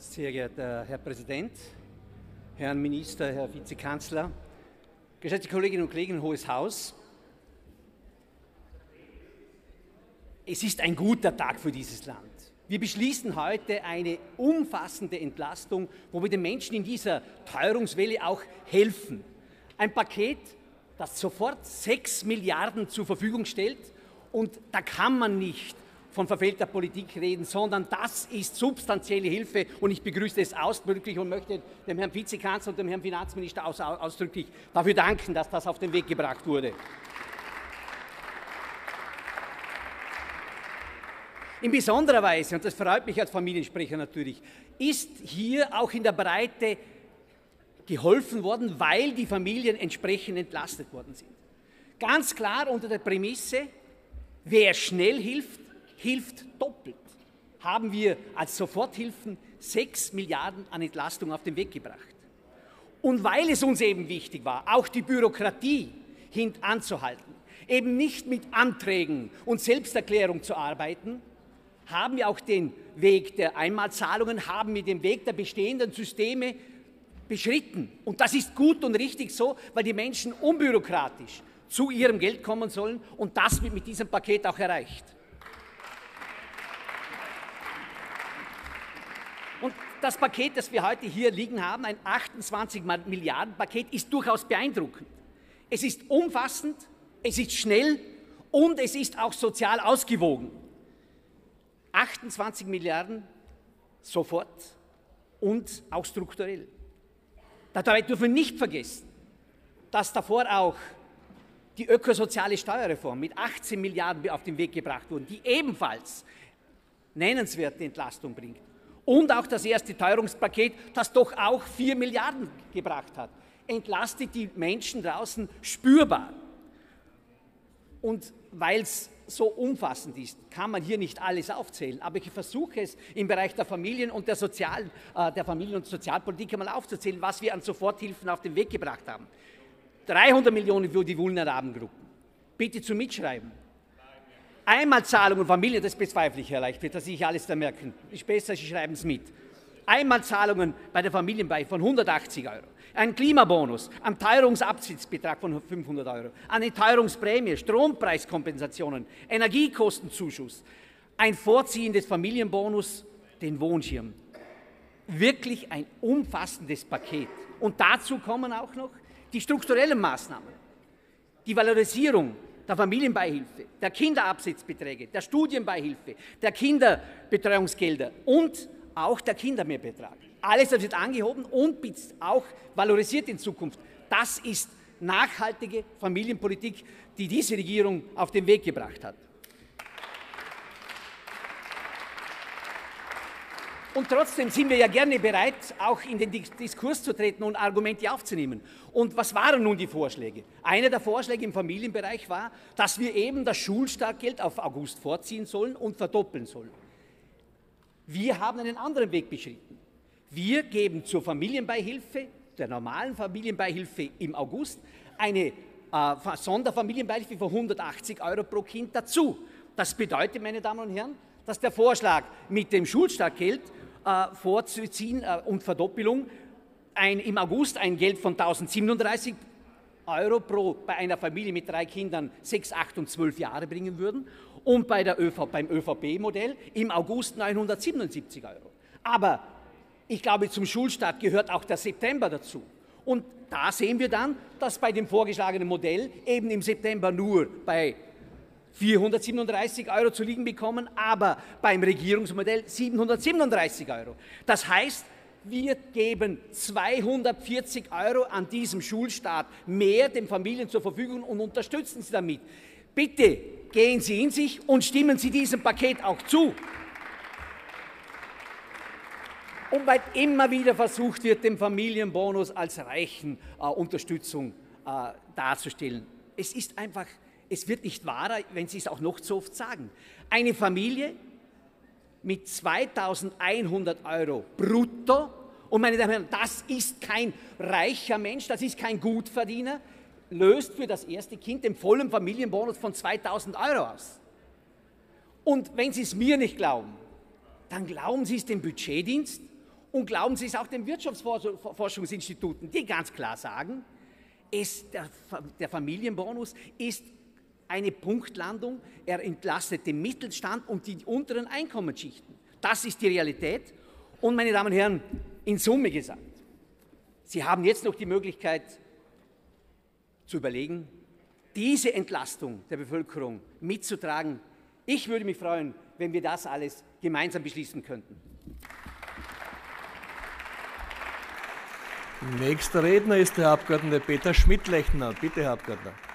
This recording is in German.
Sehr geehrter Herr Präsident, Herrn Minister, Herr Vizekanzler, geschätzte Kolleginnen und Kollegen, Hohes Haus. Es ist ein guter Tag für dieses Land. Wir beschließen heute eine umfassende Entlastung, wo wir den Menschen in dieser Teuerungswelle auch helfen. Ein Paket, das sofort 6 Milliarden zur Verfügung stellt und da kann man nicht von verfehlter Politik reden, sondern das ist substanzielle Hilfe und ich begrüße es ausdrücklich und möchte dem Herrn Vizekanzler und dem Herrn Finanzminister aus, ausdrücklich dafür danken, dass das auf den Weg gebracht wurde. In besonderer Weise, und das freut mich als Familiensprecher natürlich, ist hier auch in der Breite geholfen worden, weil die Familien entsprechend entlastet worden sind. Ganz klar unter der Prämisse, wer schnell hilft, hilft doppelt. Haben wir als Soforthilfen 6 Milliarden an Entlastung auf den Weg gebracht. Und weil es uns eben wichtig war, auch die Bürokratie hintanzuhalten, eben nicht mit Anträgen und Selbsterklärung zu arbeiten, haben wir auch den Weg der Einmalzahlungen, haben wir den Weg der bestehenden Systeme beschritten. Und das ist gut und richtig so, weil die Menschen unbürokratisch zu ihrem Geld kommen sollen und das wird mit diesem Paket auch erreicht. Und das Paket, das wir heute hier liegen haben, ein 28 Milliarden Paket, ist durchaus beeindruckend. Es ist umfassend, es ist schnell und es ist auch sozial ausgewogen. 28 Milliarden sofort und auch strukturell. Dabei dürfen wir nicht vergessen, dass davor auch die ökosoziale Steuerreform mit 18 Milliarden auf den Weg gebracht wurde, die ebenfalls nennenswerte Entlastung bringt und auch das erste Teuerungspaket, das doch auch 4 Milliarden gebracht hat, entlastet die Menschen draußen spürbar. Und weil es so umfassend ist, kann man hier nicht alles aufzählen, aber ich versuche es im Bereich der Familien und der, Sozial, äh, der Familien- und Sozialpolitik einmal aufzuzählen, was wir an Soforthilfen auf den Weg gebracht haben. 300 Millionen für die vulnerablen Gruppen. Bitte zum Mitschreiben. Einmalzahlungen Familie, das bezweifle ich, Herr Leichtfried, dass ich alles da merken. Ist besser, Sie schreiben es mit. Einmalzahlungen bei der Familienbeihilfe von 180 Euro. Ein Klimabonus, ein Teuerungsabsitzbetrag von 500 Euro, eine Teuerungsprämie, Strompreiskompensationen, Energiekostenzuschuss, ein Vorziehen des Familienbonus, den Wohnschirm. Wirklich ein umfassendes Paket. Und dazu kommen auch noch die strukturellen Maßnahmen, die Valorisierung der Familienbeihilfe, der Kinderabsitzbeträge, der Studienbeihilfe, der Kinderbetreuungsgelder und auch der Kindermehrbetrag. Alles wird angehoben und auch valorisiert in Zukunft. Das ist nachhaltige Familienpolitik, die diese Regierung auf den Weg gebracht hat. Und trotzdem sind wir ja gerne bereit, auch in den Diskurs zu treten und Argumente aufzunehmen. Und was waren nun die Vorschläge? Einer der Vorschläge im Familienbereich war, dass wir eben das Schulstartgeld auf August vorziehen sollen und verdoppeln sollen. Wir haben einen anderen Weg beschritten. Wir geben zur Familienbeihilfe, der normalen Familienbeihilfe im August, eine äh, Sonderfamilienbeihilfe von 180 Euro pro Kind dazu. Das bedeutet, meine Damen und Herren, dass der Vorschlag mit dem Schulstartgeld äh, vorzuziehen äh, und Verdoppelung ein, im August ein Geld von 1037 Euro pro bei einer Familie mit drei Kindern 6, 8 und 12 Jahre bringen würden und bei der ÖV, beim ÖVP-Modell im August 977 Euro. Aber ich glaube, zum Schulstart gehört auch der September dazu. Und da sehen wir dann, dass bei dem vorgeschlagenen Modell eben im September nur bei 437 Euro zu liegen bekommen, aber beim Regierungsmodell 737 Euro. Das heißt, wir geben 240 Euro an diesem Schulstart mehr den Familien zur Verfügung und unterstützen sie damit. Bitte gehen Sie in sich und stimmen Sie diesem Paket auch zu. Und weil immer wieder versucht wird, den Familienbonus als reichen äh, Unterstützung äh, darzustellen. Es ist einfach es wird nicht wahrer, wenn Sie es auch noch so oft sagen. Eine Familie mit 2100 Euro brutto, und meine Damen und Herren, das ist kein reicher Mensch, das ist kein Gutverdiener, löst für das erste Kind den vollen Familienbonus von 2000 Euro aus. Und wenn Sie es mir nicht glauben, dann glauben Sie es dem Budgetdienst Und glauben Sie es auch den Wirtschaftsforschungsinstituten, die ganz klar sagen, es, der, der Familienbonus ist eine Punktlandung, er entlastet den Mittelstand und die unteren Einkommensschichten. Das ist die Realität. Und meine Damen und Herren, in Summe gesagt, Sie haben jetzt noch die Möglichkeit zu überlegen, diese Entlastung der Bevölkerung mitzutragen. Ich würde mich freuen, wenn wir das alles gemeinsam beschließen könnten. Nächster Redner ist der Abgeordnete Peter Schmidt-Lechner. Bitte, Herr Abgeordneter.